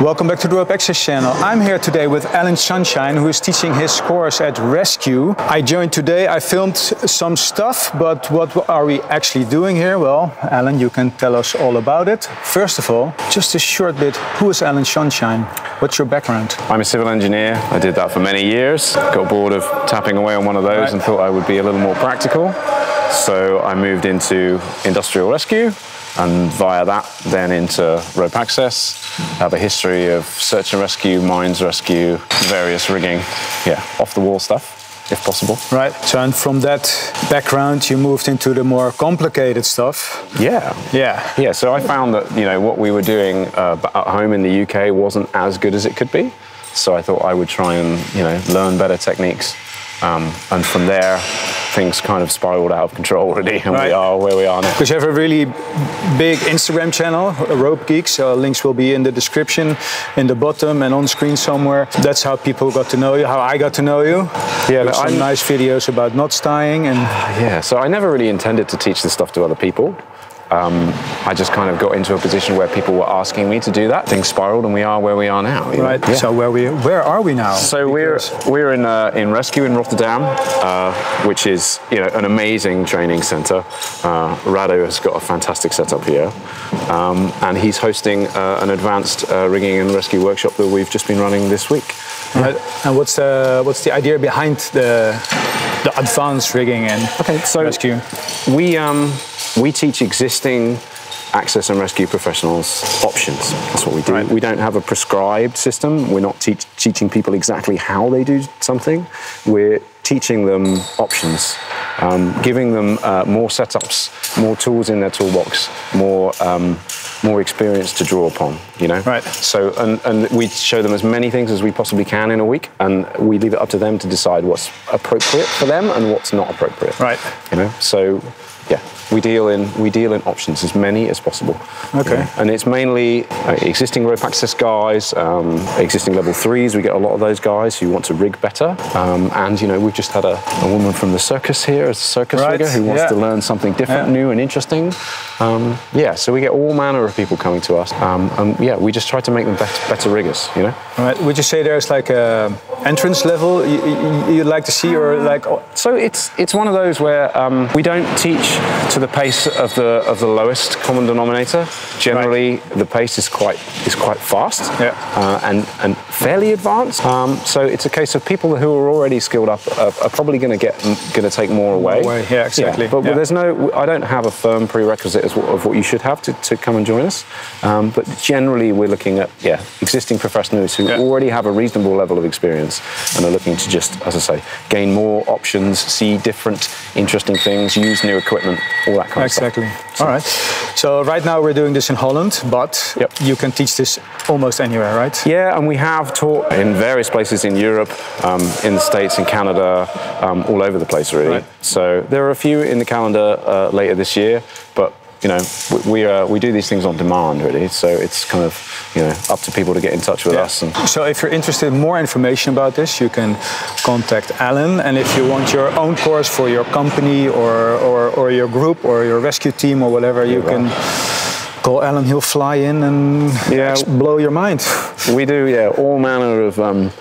Welcome back to the Rope Access channel. I'm here today with Alan Sunshine, who is teaching his course at RESQ. I joined today, I filmed some stuff, but what are we actually doing here? Well, Alan, you can tell us all about it. First of all, just a short bit, who is Alan Sunshine? What's your background? I'm a civil engineer. I did that for many years. Got bored of tapping away on one of those right. and thought I would be a little more practical. So I moved into industrial rescue and via that then into rope access. I have a history of search and rescue, mines rescue, various rigging, yeah, off the wall stuff if possible. Right. So, and from that background, you moved into the more complicated stuff. Yeah. Yeah. Yeah. So I found that you know what we were doing uh, at home in the UK wasn't as good as it could be. So I thought I would try and you know learn better techniques, um, and from there things kind of spiraled out of control already, and right. we are where we are now. Because you have a really big Instagram channel, Rope Geeks. Uh, links will be in the description, in the bottom, and on screen somewhere. That's how people got to know you, how I got to know you. Yeah, With some nice videos about knots tying and. Yeah, so I never really intended to teach this stuff to other people um, I just kind of got into a position where people were asking me to do that. Things spiraled, and we are where we are now. Right. Yeah. So where we where are we now? So because we're we're in uh, in RESQ in Rotterdam, uh, which is you know an amazing training centre. Uh, Rado has got a fantastic setup here, um, and he's hosting uh, an advanced uh, rigging and rescue workshop that we've just been running this week. Right. And what's the what's the idea behind the the advanced rigging and okay, so rescue? We um, we teach existing access and rescue professionals options. That's what we do. Right. We don't have a prescribed system. We're not teach, teaching people exactly how they do something. We're teaching them options, um, giving them uh, more setups, more tools in their toolbox, more um, more experience to draw upon. You know. Right. So and and we show them as many things as we possibly can in a week, and we leave it up to them to decide what's appropriate for them and what's not appropriate. Right. You know. So yeah we deal in we deal in options as many as possible. Okay. and it's mainly uh, existing rope access guys, um, existing level threes. We get a lot of those guys who want to rig better. Um, and you know, we've just had a, a, woman from the circus here as a circus right. rigger who wants yeah. to learn something different, yeah. new, and interesting. Um, yeah, so we get all manner of people coming to us, um, and yeah, we just try to make them better, better riggers. You know. Right. Would you say there's like a entrance level you, would like to see, or like? So it's it's one of those where um, we don't teach to the pace of the of the lowest common denominator. Generally, right. the pace is quite is quite fast yeah. uh, and and fairly advanced. Um, so it's a case of people who are already skilled up are, are probably going to get going to take more away. More away. Yeah, exactly. Yeah. But yeah. there's no. I don't have a firm prerequisite of what you should have to, to come and join us. Um, but generally, we're looking at yeah existing professionals who already have a reasonable level of experience and are looking to just, as I say, gain more options, see different interesting things, use new equipment, all that kind exactly. of stuff. Exactly. All right. So right now we're doing this in Holland, but yep. you can teach this almost anywhere, right? Yeah, and we have taught in various places in Europe, um, in the States, in Canada, um, all over the place really. Right. So there are a few in the calendar uh, later this year, but you know, we we, uh, we do these things on demand, really. So it's kind of you know up to people to get in touch with yeah. us. And so if you're interested in more information about this, you can contact Alan. And if you want your own course for your company or or, or your group or your rescue team or whatever, you yeah, can. Call Alan, he'll fly in and yeah, blow your mind. We do, yeah, all manner of um,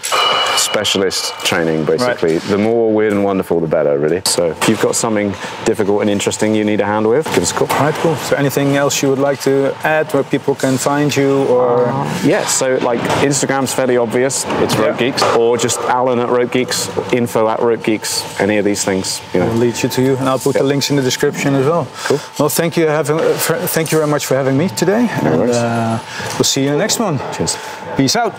specialist training, basically. Right. The more weird and wonderful, the better, really. So if you've got something difficult and interesting you need a hand with, give us a call. All right, cool. There anything else you would like to add where people can find you or? Uh, yes, yeah, so like Instagram's fairly obvious. It's Rope yeah. Geeks or just Alan at Rope Geeks, info at Rope Geeks, any of these things. You know. I'll lead you to you and I'll put the links in the description as well. Cool. Well, thank you, having, thank you very much for having me today. No and, uh, we'll see you in the next one. Cheers. Peace out.